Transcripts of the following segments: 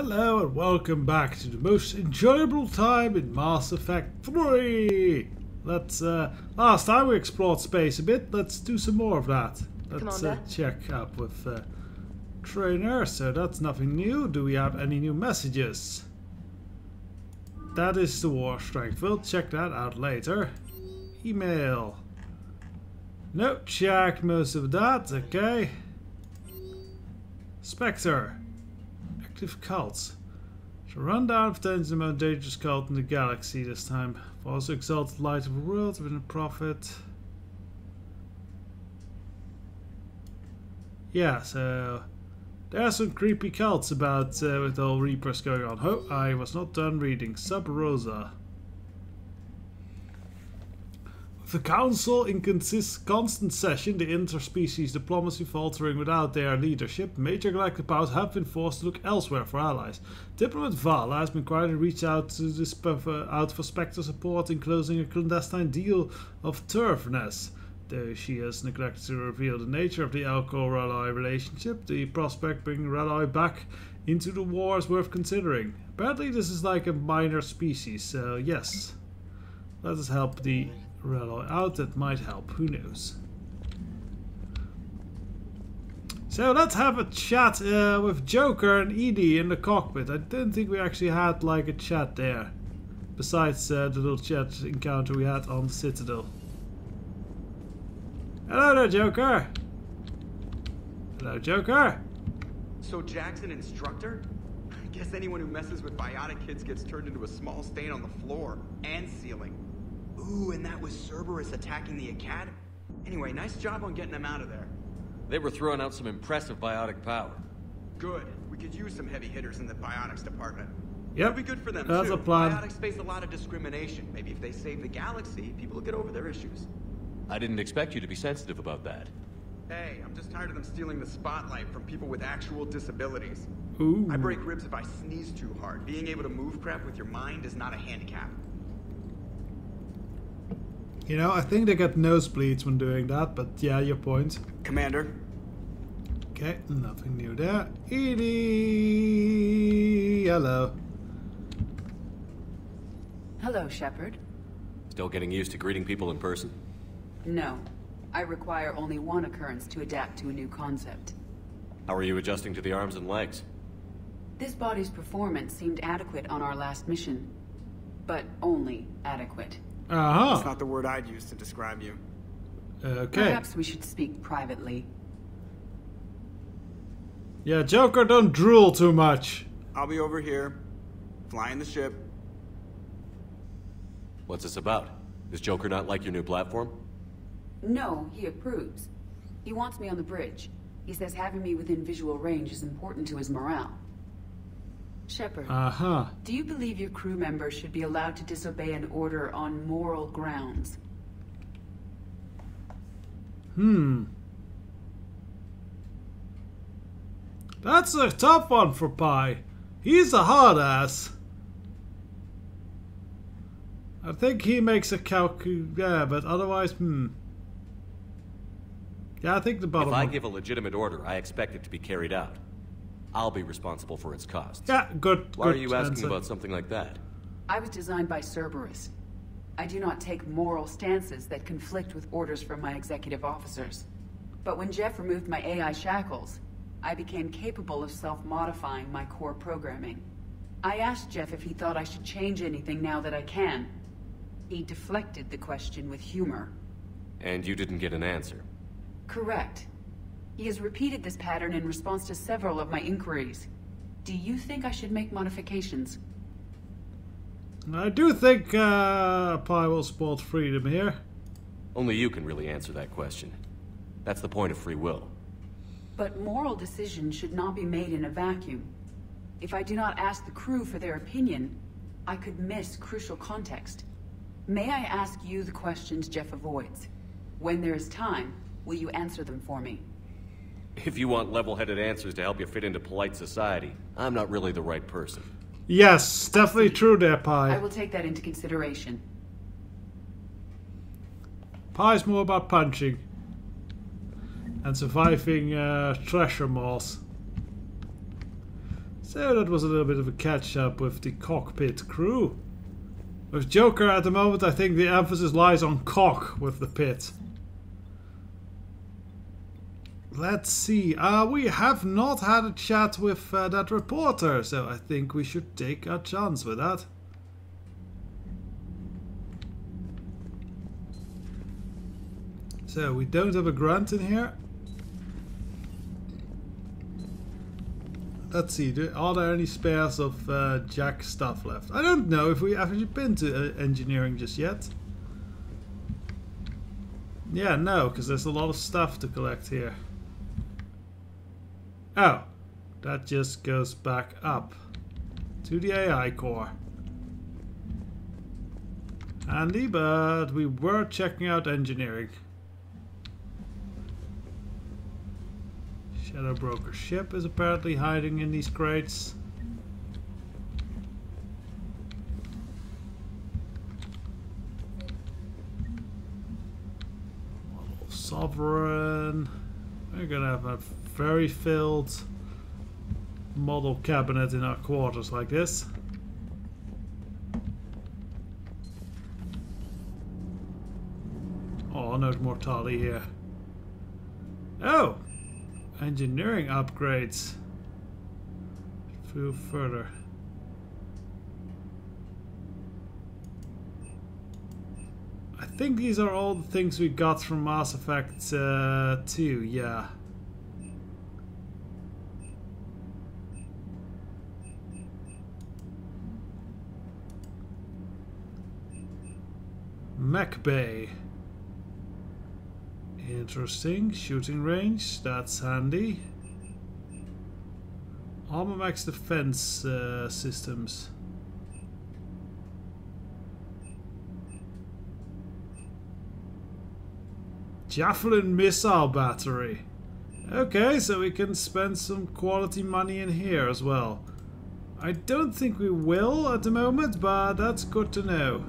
Hello and welcome back to the most enjoyable time in Mass Effect 3! Let's, uh, last time we explored space a bit, let's do some more of that. Let's uh, check up with uh, Traynor, so that's nothing new. Do we have any new messages? That is the war strength. We'll check that out later. Email. No, check most of that, okay. Spectre. Active cults. To run down potentially the most dangerous cult in the galaxy this time. Also exalted light of the world within a prophet. Yeah, so there are some creepy cults about uh, with all Reapers going on. Oh, I was not done reading. Sub Rosa. With the Council in constant session, the interspecies diplomacy faltering without their leadership, major galactic powers have been forced to look elsewhere for allies. Diplomat Vala has been quietly reached out to this uh, out for Spectre support in closing a clandestine deal of turfness. Though she has neglected to reveal the nature of the Elcor-Raloi relationship, the prospect bringing Rally back into the war is worth considering. Apparently this is like a minor species, so yes. Let us help the Raloi out, that might help, who knows. So let's have a chat uh, with Joker and EDI in the cockpit. I didn't think we actually had like a chat there. Besides uh, the little chat encounter we had on the Citadel. Hello there, Joker. Hello, Joker. So Jack's an instructor? I guess anyone who messes with biotic kids gets turned into a small stain on the floor and ceiling. Ooh, and that was Cerberus attacking the Academy. Anyway, nice job on getting them out of there. They were throwing out some impressive biotic power. Good. We could use some heavy hitters in the biotics department. Yep. It'd be good for them That's too. a plan. Biotics face a lot of discrimination. Maybe if they save the galaxy, people will get over their issues. I didn't expect you to be sensitive about that. Hey, I'm just tired of them stealing the spotlight from people with actual disabilities. Ooh. I break ribs if I sneeze too hard. Being able to move crap with your mind is not a handicap. You know, I think they get nosebleeds when doing that, but yeah, your point. Commander, Okay, nothing new there. EDI! Hello. Hello, Shepard. Still getting used to greeting people in person? No. I require only one occurrence to adapt to a new concept. How are you adjusting to the arms and legs? This body's performance seemed adequate on our last mission. But only adequate. That's Uh-huh. That's not the word I'd use to describe you. Okay. Perhaps we should speak privately. Yeah, Joker, don't drool too much. I'll be over here, flying the ship. What's this about? Does Joker not like your new platform? No, he approves. He wants me on the bridge. He says having me within visual range is important to his morale. Shepard, Uh-huh. do you believe your crew members should be allowed to disobey an order on moral grounds? Hmm. That's a tough one for Pi. He's a hard ass. I think he makes a calcu... Yeah, but otherwise, hmm. Yeah, I think the bottom If I one- give a legitimate order, I expect it to be carried out. I'll be responsible for its costs. Yeah, good, Why good are you asking answer. about something like that? I was designed by Cerberus. I do not take moral stances that conflict with orders from my executive officers. But when Jeff removed my AI shackles, I became capable of self-modifying my core programming. I asked Jeff if he thought I should change anything now that I can. He deflected the question with humor. And you didn't get an answer. Correct. He has repeated this pattern in response to several of my inquiries. Do you think I should make modifications? I do think uh, Pi will support freedom here. Only you can really answer that question. That's the point of free will. But moral decisions should not be made in a vacuum. If I do not ask the crew for their opinion, I could miss crucial context. May I ask you the questions Jeff avoids? When there is time, will you answer them for me? If you want level-headed answers to help you fit into polite society, I'm not really the right person. Yes, definitely true there, I will take that into consideration. Pi's more about punching. And surviving uh, Thresher Maws. So that was a little bit of a catch up with the cockpit crew. With Joker at the moment, I think the emphasis lies on cock with the pit. Let's see. Uh, we have not had a chat with uh, that reporter, so I think we should take a chance with that. So we don't have a grunt in here. Let's see, do, are there any spares of uh, Jack stuff left? I don't know if we haven't been to uh, engineering just yet. Yeah, no, because there's a lot of stuff to collect here. Oh, that just goes back up to the AI core. Handy, but we were checking out engineering. Shadow Broker ship is apparently hiding in these crates. Sovereign. We're gonna have a very filled model cabinet in our quarters like this. Oh, no more Tali here. Oh! Engineering upgrades. Feel further. Think these are all the things we got from Mass Effect uh, 2, yeah. Mech Bay. Interesting. Shooting range. That's handy. Armor Max defense uh, systems. Javelin missile battery. Okay, so we can spend some quality money in here as well. I don't think we will at the moment, but that's good to know.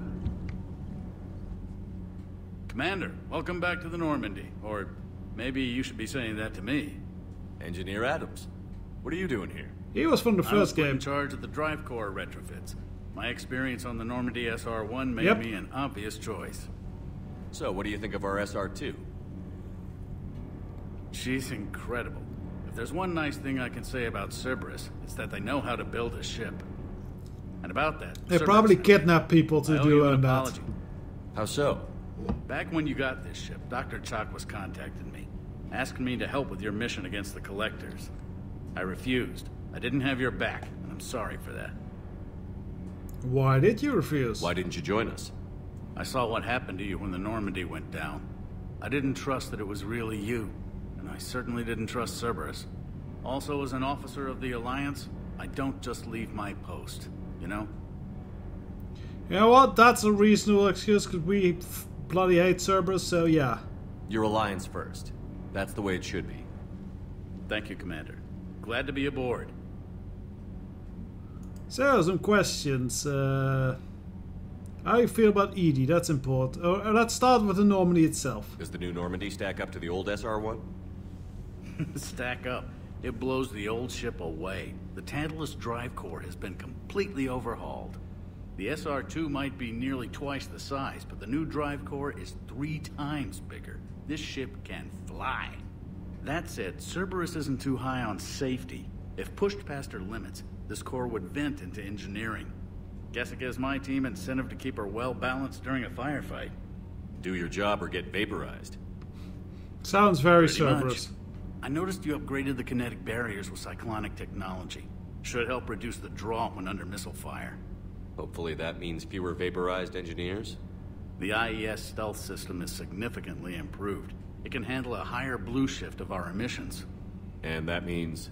Commander, welcome back to the Normandy. Or maybe you should be saying that to me. Engineer Adams, what are you doing here? He was from the I was first put game. in charge of the drive core retrofits. My experience on the Normandy SR-1 made Yep. me an obvious choice. So, what do you think of our SR2? She's incredible. If there's one nice thing I can say about Cerberus, it's that they know how to build a ship. And about that, They Cerberus probably has- kidnap people to I do you an that. apology. How so? Back when you got this ship, Dr. Chakwas was contacting me, asking me to help with your mission against the Collectors. I refused. I didn't have your back, and I'm sorry for that. Why did you refuse? Why didn't you join us? I saw what happened to you when the Normandy went down. I didn't trust that it was really you, and I certainly didn't trust Cerberus. Also, as an officer of the Alliance, I don't just leave my post, you know? You know what? That's a reasonable excuse because we bloody hate Cerberus, so yeah. Your alliance first. That's the way it should be. Thank you, Commander. Glad to be aboard. So, some questions. Uh, how do you feel about EDI? That's important. Uh, let's start with the Normandy itself. Does the new Normandy stack up to the old SR1? Stack up. It blows the old ship away. The Tantalus drive core has been completely overhauled. The SR-2 might be nearly twice the size, but the new drive core is three times bigger. This ship can fly. That said, Cerberus isn't too high on safety. If pushed past her limits, this core would vent into engineering. Guess it gives my team incentive to keep her well balanced during a firefight. Do your job or get vaporized. Sounds very Pretty much. Cerberus. I noticed you upgraded the kinetic barriers with cyclonic technology. Should help reduce the draw when under missile fire. Hopefully that means fewer vaporized engineers. The IES stealth system is significantly improved. It can handle a higher blue shift of our emissions. And that means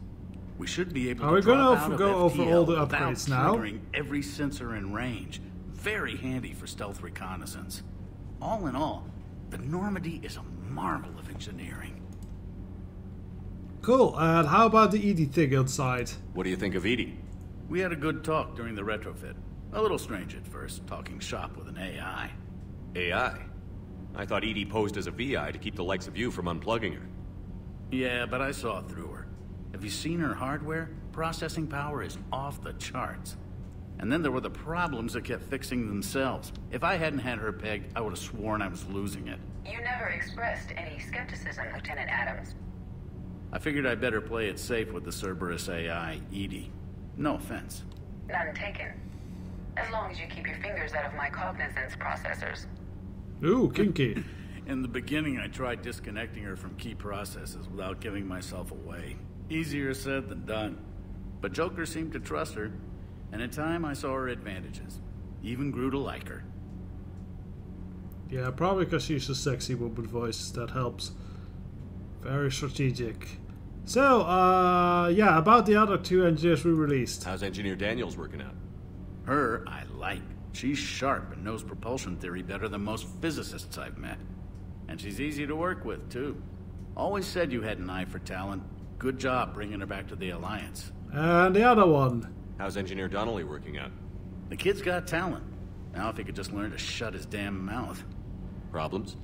We should be able Are to we gonna drop over- out of go over FTL all the without upgrades now? triggering every sensor in range. Very handy for stealth reconnaissance. All in all, the Normandy is a marvel of engineering. Cool. And how about the EDI thing outside? what do you think of EDI? We had a good talk during the retrofit. A little strange at first, talking shop with an AI. AI. I thought EDI posed as a VI to keep the likes of you from unplugging her. Yeah, but I saw through her. Have you seen her hardware? Processing power is off the charts. And then there were the problems that kept fixing themselves. If I hadn't had her pegged, I would have sworn I was losing it. You never expressed any skepticism, Lieutenant Adams. I figured I'd better play it safe with the Cerberus AI, EDI. No offense. None taken. As long as you keep your fingers out of my cognizance processors. Ooh, kinky. In the beginning, I tried disconnecting her from key processes without giving myself away. Easier said than done. But Joker seemed to trust her, and in time I saw her advantages. Even grew to like her. yeah, probably because she's a sexy woman voice. That helps. Very strategic. So, uh, yeah, about the other two engineers we released. How's Engineer Daniels working out? Her, I like. She's sharp and knows propulsion theory better than most physicists I've met. And she's easy to work with, too. Always said you had an eye for talent. Good job bringing her back to the Alliance. And the other one. How's Engineer Donnelly working out? The kid's got talent. Now if he could just learn to shut his damn mouth. Problems?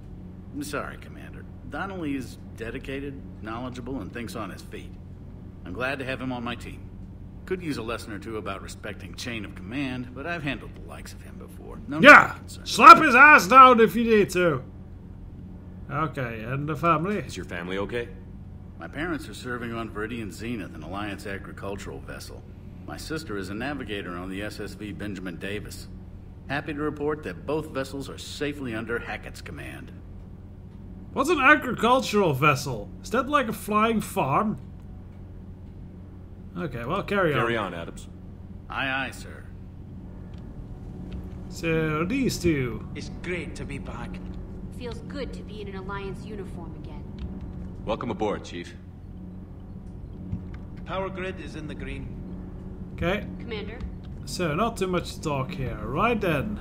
I'm sorry, Commander. Donnelly is dedicated, knowledgeable, and thinks on his feet. I'm glad to have him on my team. Could use a lesson or two about respecting chain of command, but I've handled the likes of him before. No Yeah! to be concerned. Slap his ass down if you need to. Okay, and the family. Is your family okay? My parents are serving on Viridian Zenith, an Alliance agricultural vessel. My sister is a navigator on the SSV Benjamin Davis. Happy to report that both vessels are safely under Hackett's command. What's an agricultural vessel? Is that like a flying farm? Okay, well, carry on. Carry on, Adams. Aye, aye, sir. So, these two. It's great to be back. Feels good to be in an Alliance uniform again. Welcome aboard, Chief. Power grid is in the green. Okay, Commander, so not too much to talk here. Right then.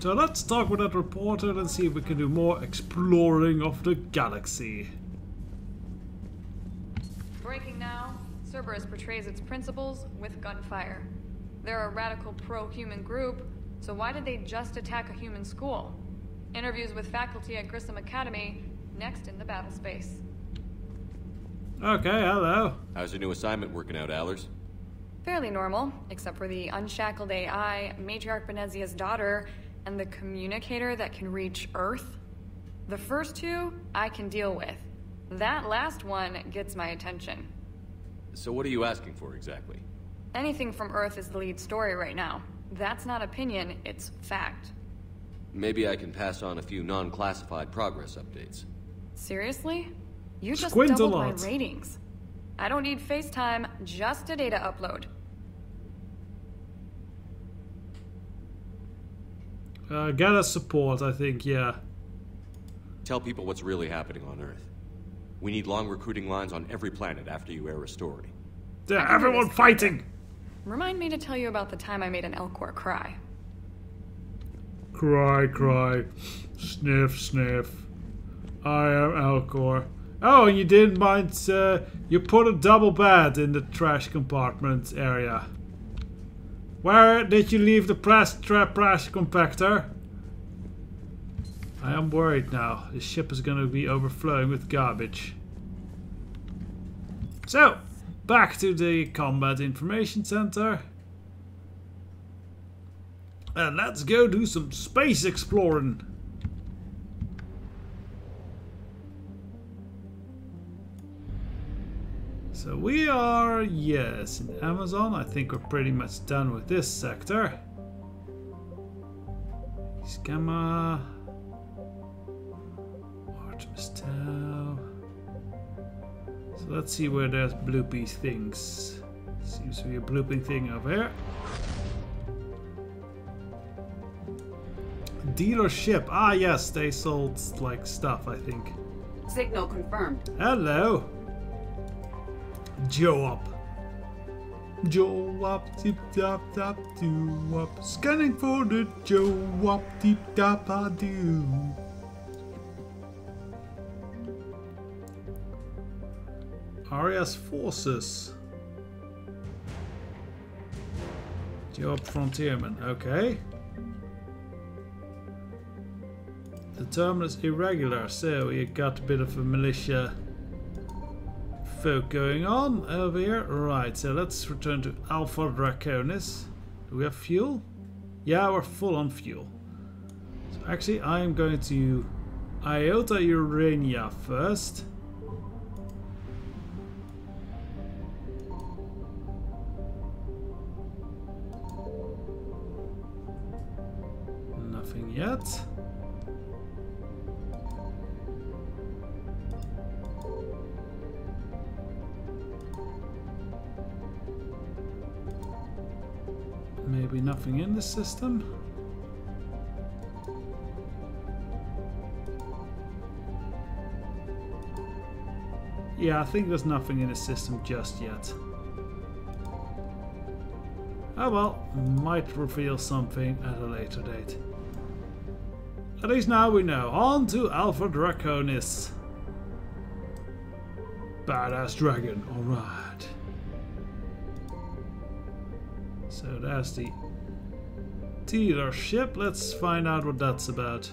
So let's talk with that reporter and see if we can do more exploring of the galaxy. Breaking now, Cerberus portrays its principles with gunfire. They're a radical pro-human group, so why did they just attack a human school? Interviews with faculty at Grissom Academy, next in the battle space. Okay, hello. How's your new assignment working out, Allers? Fairly normal, except for the unshackled AI, Matriarch Benezia's daughter, and the communicator that can reach Earth. The first two, I can deal with. That last one gets my attention. So what are you asking for exactly? Anything from Earth is the lead story right now. That's not opinion, it's fact. Maybe I can pass on a few non-classified progress updates. Seriously? You just Squint doubled my ratings. I don't need FaceTime, just a data upload. Uh, get us support, I think, yeah. Tell people what's really happening on Earth. We need long recruiting lines on every planet after you air a story. Yeah, I everyone fighting! Remind me to tell you about the time I made an Elcor cry. Cry, cry. Sniff, sniff. I am Elcor. Oh, and you didn't mind, uh, you put a double bed in the trash compartment area. Where did you leave the press tra- trash compactor? I am worried now. The ship is going to be overflowing with garbage. So, back to the Combat Information Center. And let's go do some space exploring. So we are, yes, in Amazon. I think we're pretty much done with this sector. Scammer. Artemis Tau. So let's see where there's bloopy things. Seems to be a blooping thing over here. Dealership. Ah, yes, they sold like stuff, I think. Signal confirmed. Hello. Joe up. Joe up, tip tap tap do up. Scanning for the Joe up, tip tap a do. Aria's forces. Joe up, frontierman. Okay. The terminus irregular, so we got a bit of a militia folk going on over here. Right, so let's return to Alpha Draconis. Do we have fuel? Yeah, we're full on fuel. So actually, I am going to Iota Urania first. Nothing yet. In the system. Yeah, I think there's nothing in the system just yet. Oh well, might reveal something at a later date. At least now we know. On to Alpha Draconis. Badass dragon, alright. So that's the Teeter ship. Let's find out what that's about.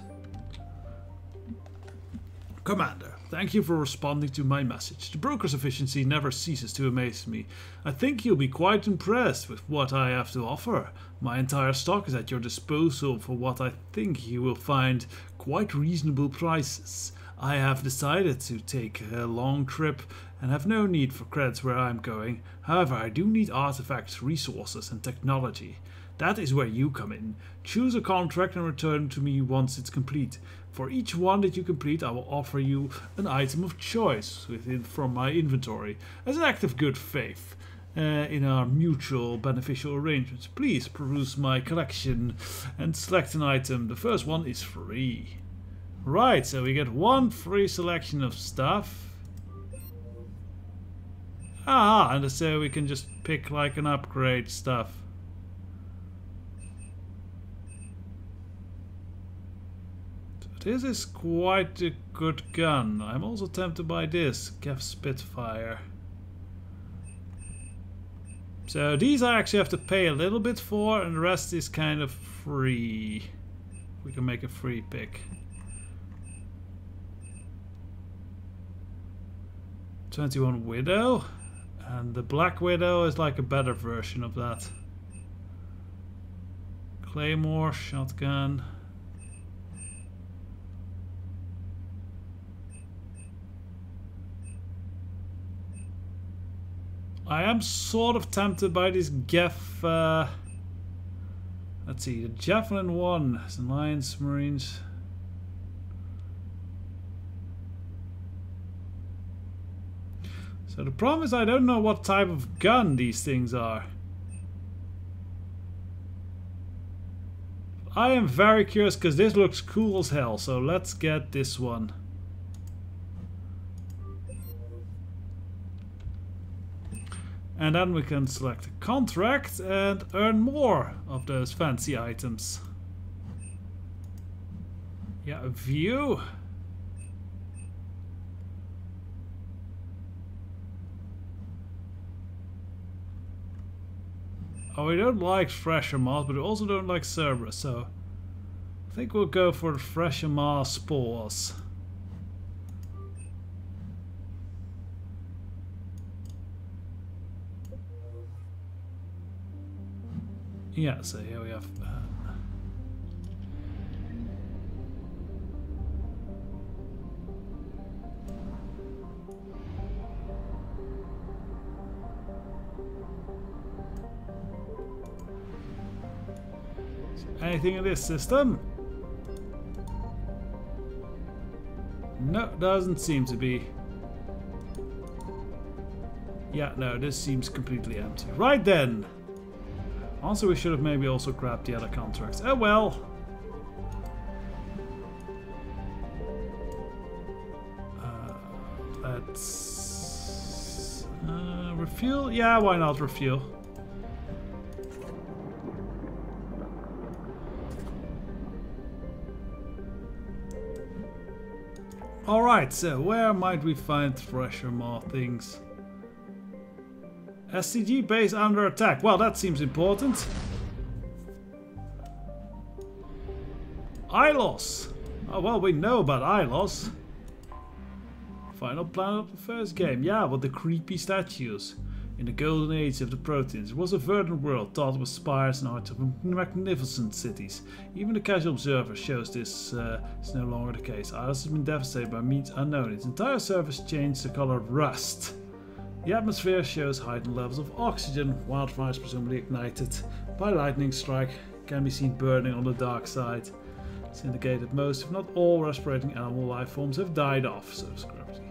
Commander, thank you for responding to my message. The broker's efficiency never ceases to amaze me. I think you'll be quite impressed with what I have to offer. My entire stock is at your disposal for what I think you will find quite reasonable prices. I have decided to take a long trip and have no need for credits where I'm going. However, I do need artifacts, resources, and technology. That is where you come in. Choose a contract and return to me once it's complete. For each one that you complete, I will offer you an item of choice within from my inventory as an act of good faith. Uh, in our mutual beneficial arrangements, please peruse my collection and select an item. The first one is free. Right, so we get one free selection of stuff. Ah, and so we can just pick like an upgrade stuff. This is quite a good gun. I'm also tempted by this, Kev Spitfire. So these I actually have to pay a little bit for and the rest is kind of free. We can make a free pick. 21 Widow. And the Black Widow is like a better version of that. Claymore, shotgun. I am sort of tempted by this Geff. Uh, let's see, the Javelin 1 is Alliance Marines. So the problem is I don't know what type of gun these things are. I am very curious because this looks cool as hell, so let's get this one. And then we can select contract and earn more of those fancy items. Yeah, view. Oh, we don't like Thresher Maws, but we also don't like Cerberus, so I think we'll go for Thresher Maw spores. Yeah, so here we have. Anything in this system? No, doesn't seem to be. Yeah, no, this seems completely empty. Right then. Also, we should have maybe also grabbed the other contracts. Oh well. Uh, let's... Uh, refuel? Yeah, why not refuel? Alright, so where might we find Thresher Maw things? STG base under attack. Well, that seems important. Ilos. Oh, well, we know about Ilos. Final planet of the first game. Yeah, with the creepy statues. In the golden age of the Protheans, it was a verdant world dotted with spires and arches of magnificent cities. Even the casual observer shows this uh, is no longer the case. Ilos has been devastated by means unknown. Its entire surface changed the color of rust. The atmosphere shows heightened levels of oxygen. Wildfires presumably ignited by lightning strike can be seen burning on the dark side. It's indicated most, if not all, respirating animal life forms have died off, so gravity.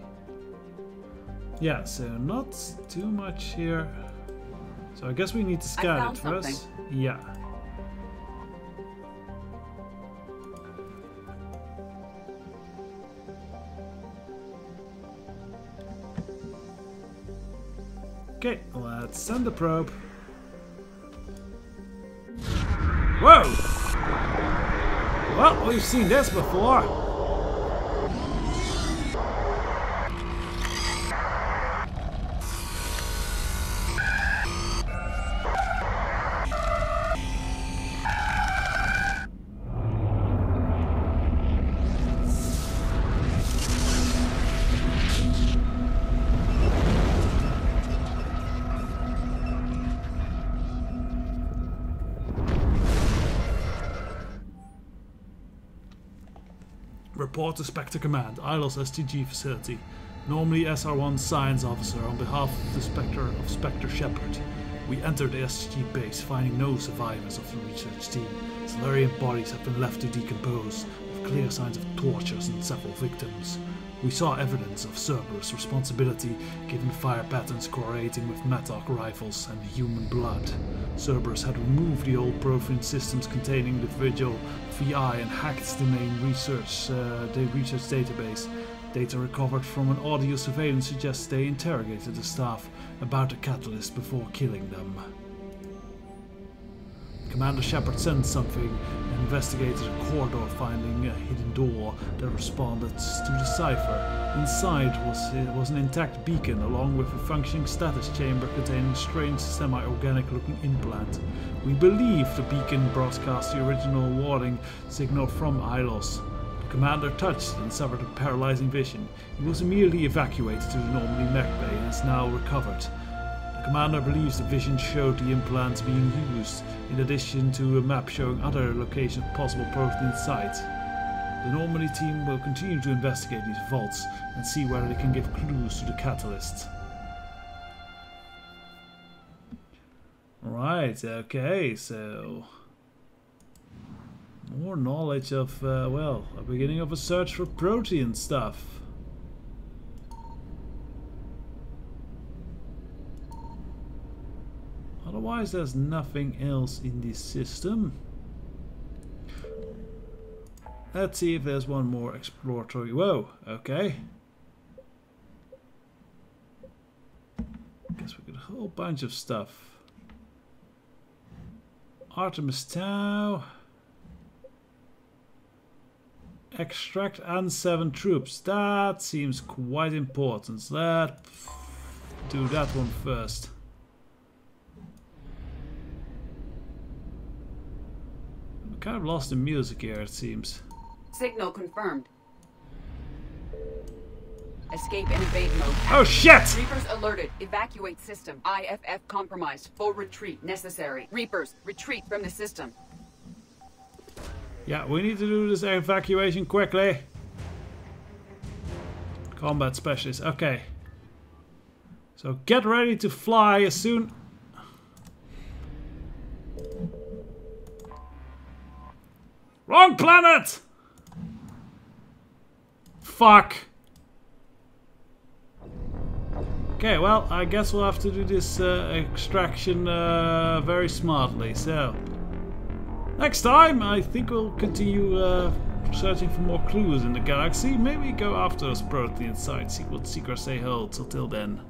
Yeah, so not too much here. So I guess we need to scan it first. Yeah. Okay, let's send the probe. Whoa! Well, we've seen this before. To Spectre Command, ILOS STG facility. Normandy SR1 science officer on behalf of the Spectre of Spectre Shepard. We entered the STG base, finding no survivors of the research team. Salarian bodies have been left to decompose, with clear signs of tortures and several victims. We saw evidence of Cerberus' responsibility given fire patterns correlating with Mattock rifles and human blood. Cerberus had removed the old Prothean systems containing the Vigil VI and hacked the main research, uh, the research database. Data recovered from an audio surveillance suggests they interrogated the staff about the catalyst before killing them. Commander Shepard sent something and investigated a corridor finding a hidden door that responded to the cipher. Inside was, was an intact beacon along with a functioning stasis chamber containing a strange semi-organic looking implant. We believe the beacon broadcast the original warning signal from Ilos. The commander touched and suffered a paralyzing vision. He was immediately evacuated to the Normandy mech bay and is now recovered. Commander believes the vision showed the implants being used, in addition to a map showing other locations of possible Prothean sites. The Normandy team will continue to investigate these vaults and see whether they can give clues to the catalyst. Right, okay, so... More knowledge of, uh, well, a beginning of a search for Prothean stuff. Otherwise, there's nothing else in this system. Let's see if there's one more exploratory. Whoa, okay. Guess we got a whole bunch of stuff. Artemis Tau. Extract and seven troops. That seems quite important. Let's do that one first. Kind of lost the music here, it seems. Signal confirmed. Escape and evade mode. Oh shit! Reapers alerted. Evacuate system. IFF compromised. Full retreat necessary. Reapers, retreat from the system. Yeah, we need to do this evacuation quickly. Combat specialist. Okay. So get ready to fly as soon Wrong planet! Fuck. Okay, well, I guess we'll have to do this uh, extraction uh, very smartly, so... Next time, I think we'll continue uh, searching for more clues in the galaxy. Maybe go after those Prothean sites, see what secrets they hold. Until then...